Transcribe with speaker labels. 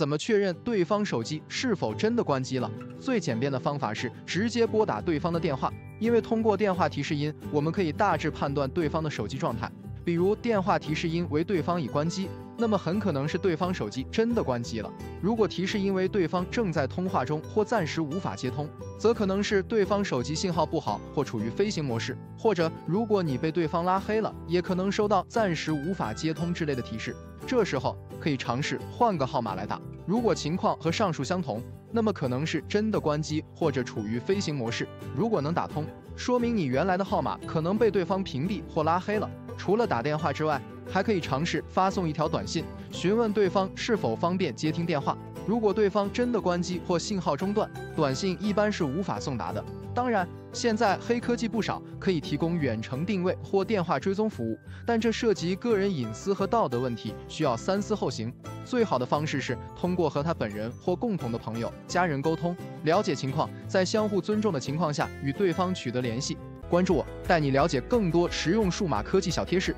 Speaker 1: 怎么确认对方手机是否真的关机了？最简便的方法是直接拨打对方的电话，因为通过电话提示音，我们可以大致判断对方的手机状态。比如电话提示音为对方已关机，那么很可能是对方手机真的关机了。如果提示音为对方正在通话中或暂时无法接通，则可能是对方手机信号不好或处于飞行模式。或者如果你被对方拉黑了，也可能收到暂时无法接通之类的提示。这时候可以尝试换个号码来打。如果情况和上述相同，那么可能是真的关机或者处于飞行模式。如果能打通，说明你原来的号码可能被对方屏蔽或拉黑了。除了打电话之外，还可以尝试发送一条短信，询问对方是否方便接听电话。如果对方真的关机或信号中断，短信一般是无法送达的。当然，现在黑科技不少，可以提供远程定位或电话追踪服务，但这涉及个人隐私和道德问题，需要三思后行。最好的方式是通过和他本人或共同的朋友、家人沟通，了解情况，在相互尊重的情况下与对方取得联系。关注我，带你了解更多实用数码科技小贴士。